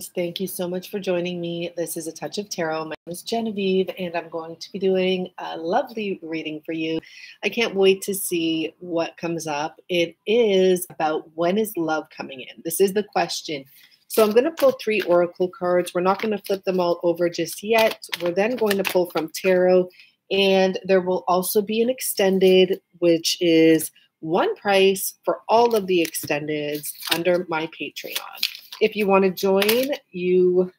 Thank you so much for joining me. This is A Touch of Tarot. My name is Genevieve, and I'm going to be doing a lovely reading for you. I can't wait to see what comes up. It is about when is love coming in? This is the question. So I'm going to pull three oracle cards. We're not going to flip them all over just yet. We're then going to pull from tarot, and there will also be an extended, which is one price for all of the extendeds under my Patreon. If you want to join, you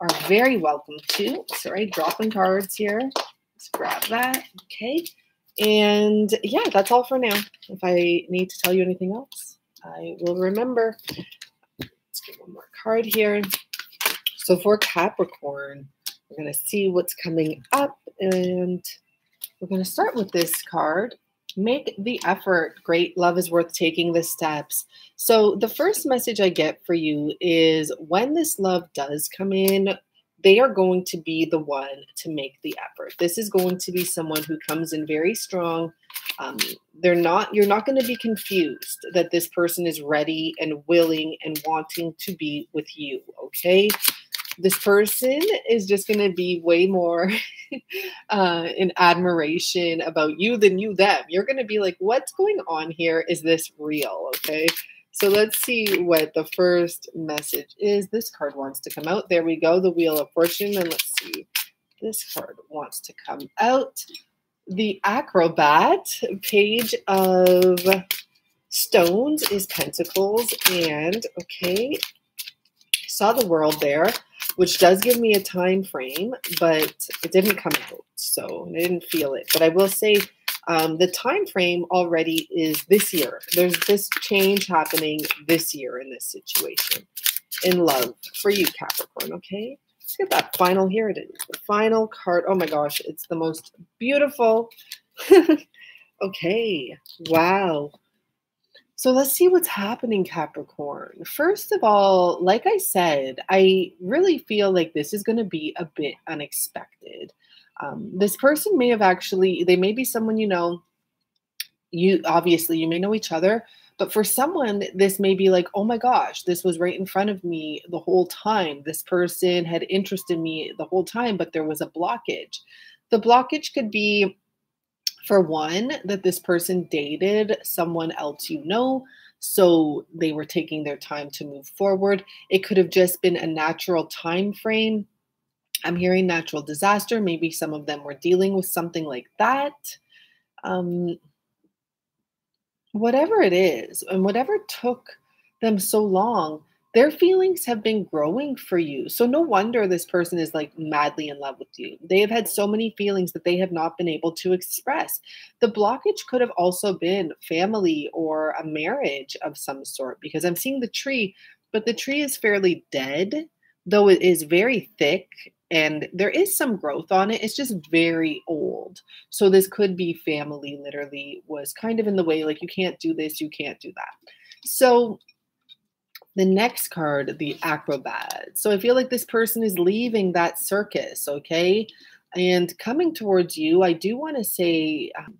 are very welcome to. Sorry, dropping cards here. Let's grab that. Okay. And yeah, that's all for now. If I need to tell you anything else, I will remember. Let's get one more card here. So for Capricorn, we're going to see what's coming up. And we're going to start with this card make the effort. Great love is worth taking the steps. So, the first message I get for you is when this love does come in, they are going to be the one to make the effort. This is going to be someone who comes in very strong. Um, they're not, you're not going to be confused that this person is ready and willing and wanting to be with you. Okay this person is just going to be way more uh, in admiration about you than you them. You're going to be like, what's going on here? Is this real? Okay. So let's see what the first message is. This card wants to come out. There we go. The Wheel of Fortune. And let's see. This card wants to come out. The Acrobat page of stones is pentacles. And okay, saw the world there which does give me a time frame, but it didn't come out, so I didn't feel it. But I will say um, the time frame already is this year. There's this change happening this year in this situation in love for you, Capricorn. Okay, let's get that final. Here it is, the final card. Oh my gosh, it's the most beautiful. okay, wow. So let's see what's happening, Capricorn. First of all, like I said, I really feel like this is going to be a bit unexpected. Um, this person may have actually, they may be someone you know. You obviously, you may know each other, but for someone, this may be like, oh my gosh, this was right in front of me the whole time. This person had interest in me the whole time, but there was a blockage. The blockage could be for one, that this person dated someone else you know. So they were taking their time to move forward. It could have just been a natural time frame. I'm hearing natural disaster. Maybe some of them were dealing with something like that. Um, whatever it is, and whatever took them so long, their feelings have been growing for you. So no wonder this person is like madly in love with you. They have had so many feelings that they have not been able to express. The blockage could have also been family or a marriage of some sort because I'm seeing the tree, but the tree is fairly dead, though it is very thick and there is some growth on it. It's just very old. So this could be family literally was kind of in the way like you can't do this, you can't do that. So the next card, the acrobat. So I feel like this person is leaving that circus, okay? And coming towards you, I do want to say um,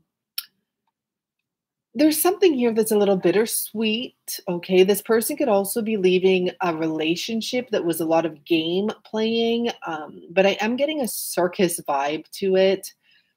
there's something here that's a little bittersweet, okay? This person could also be leaving a relationship that was a lot of game playing, um, but I am getting a circus vibe to it.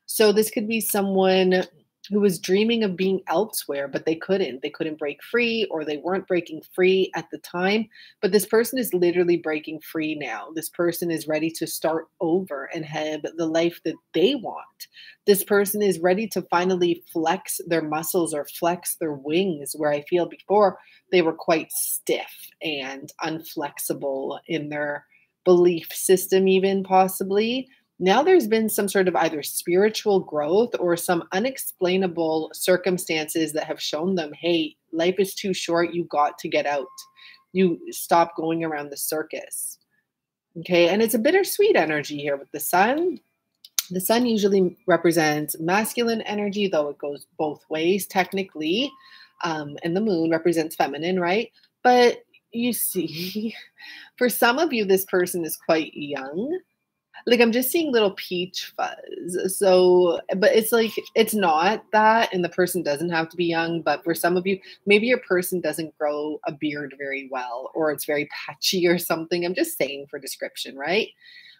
So this could be someone who was dreaming of being elsewhere, but they couldn't. They couldn't break free or they weren't breaking free at the time. But this person is literally breaking free now. This person is ready to start over and have the life that they want. This person is ready to finally flex their muscles or flex their wings, where I feel before they were quite stiff and unflexible in their belief system, even possibly now there's been some sort of either spiritual growth or some unexplainable circumstances that have shown them, hey, life is too short. You got to get out. You stop going around the circus. Okay. And it's a bittersweet energy here with the sun. The sun usually represents masculine energy, though it goes both ways technically. Um, and the moon represents feminine, right? But you see, for some of you, this person is quite young like I'm just seeing little peach fuzz. So, but it's like it's not that, and the person doesn't have to be young. But for some of you, maybe your person doesn't grow a beard very well, or it's very patchy or something. I'm just saying for description, right?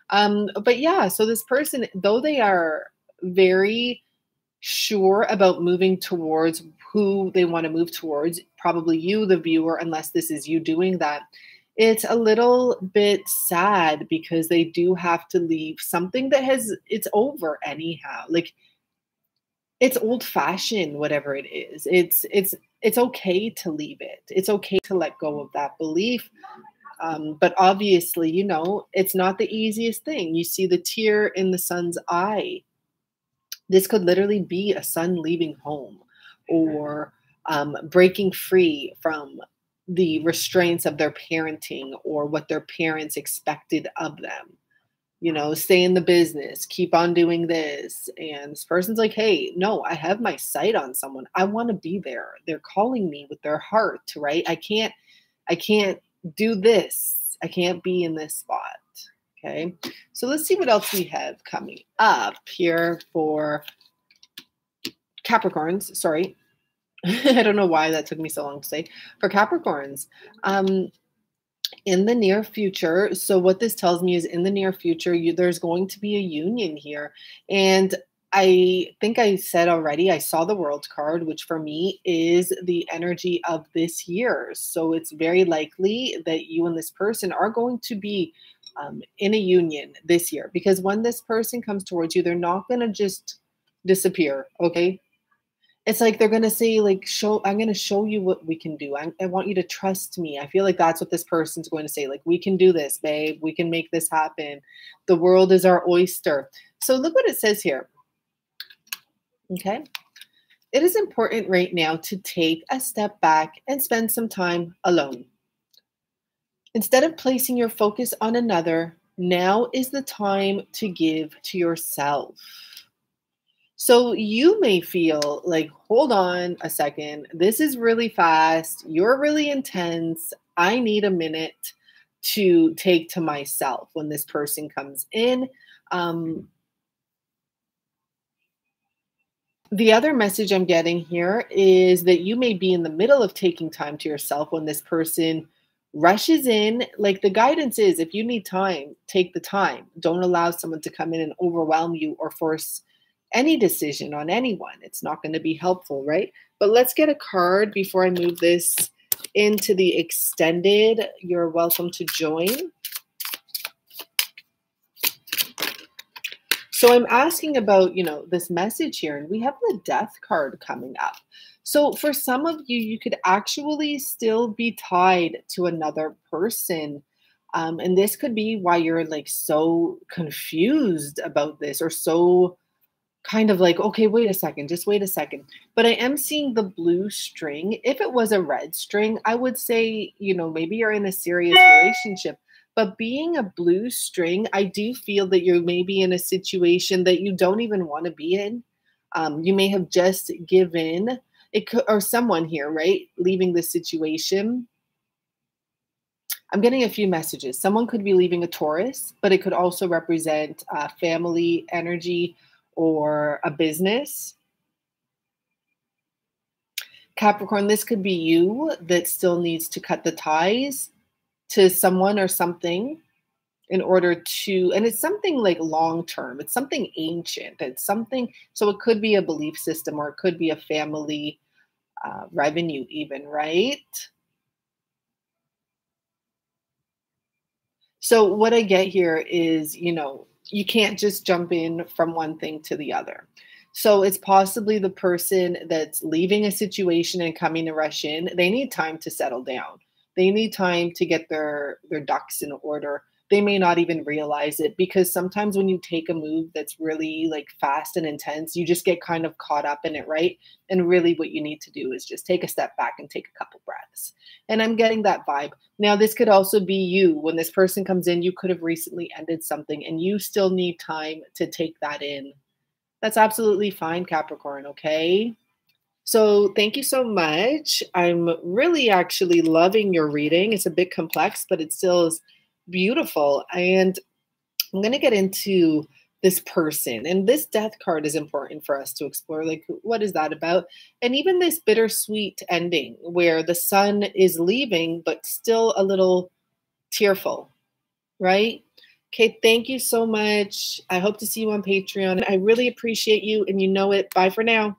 Um, but yeah, so this person, though they are very sure about moving towards who they want to move towards, probably you, the viewer, unless this is you doing that it's a little bit sad because they do have to leave something that has it's over anyhow. Like it's old fashioned whatever it is. It's it's it's okay to leave it. It's okay to let go of that belief. Um, but obviously you know it's not the easiest thing. You see the tear in the son's eye. This could literally be a son leaving home or um, breaking free from the restraints of their parenting or what their parents expected of them. You know, stay in the business, keep on doing this. And this person's like, hey, no, I have my sight on someone. I want to be there. They're calling me with their heart, right? I can't, I can't do this. I can't be in this spot. Okay. So let's see what else we have coming up here for Capricorns. Sorry, I don't know why that took me so long to say. For Capricorns, um, in the near future, so what this tells me is in the near future, you, there's going to be a union here. And I think I said already, I saw the world card, which for me is the energy of this year. So it's very likely that you and this person are going to be um, in a union this year because when this person comes towards you, they're not going to just disappear. Okay it's like they're gonna say like show i'm gonna show you what we can do. I, I, want you to trust me. I feel like that's what this person's going to say like we can do this babe. We can make this happen. The world is our oyster so look what it says here. Okay? It is important right now to take a step back and spend some time alone. Instead of placing your focus on another now is the time to give to yourself so you may feel like, hold on a second, this is really fast, you're really intense. I need a minute to take to myself when this person comes in. Um, the other message I'm getting here is that you may be in the middle of taking time to yourself when this person rushes in. Like the guidance is if you need time, take the time. Don't allow someone to come in and overwhelm you or force any decision on anyone. It's not going to be helpful, right? But let's get a card before I move this into the extended. You're welcome to join. So I'm asking about, you know, this message here, and we have the death card coming up. So for some of you, you could actually still be tied to another person. Um, and this could be why you're like so confused about this or so kind of like, okay, wait a second, just wait a second. But I am seeing the blue string. If it was a red string, I would say, you know, maybe you're in a serious relationship. But being a blue string, I do feel that you're maybe in a situation that you don't even want to be in. Um, you may have just given it could, or someone here, right, leaving the situation. I'm getting a few messages. Someone could be leaving a Taurus, but it could also represent uh, family energy, or a business. Capricorn, this could be you that still needs to cut the ties to someone or something in order to, and it's something like long term, it's something ancient, it's something, so it could be a belief system or it could be a family uh, revenue, even, right? So, what I get here is, you know, you can't just jump in from one thing to the other. So it's possibly the person that's leaving a situation and coming to rush in. They need time to settle down. They need time to get their their ducks in order they may not even realize it because sometimes when you take a move that's really like fast and intense, you just get kind of caught up in it, right? And really, what you need to do is just take a step back and take a couple breaths. And I'm getting that vibe. Now, this could also be you. When this person comes in, you could have recently ended something and you still need time to take that in. That's absolutely fine, Capricorn, okay? So, thank you so much. I'm really actually loving your reading. It's a bit complex, but it still is beautiful. And I'm going to get into this person. And this death card is important for us to explore. Like, what is that about? And even this bittersweet ending where the son is leaving, but still a little tearful, right? Okay, thank you so much. I hope to see you on Patreon. I really appreciate you, and you know it. Bye for now.